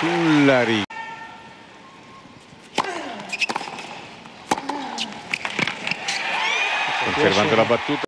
sulla riga. Conservando la battuta.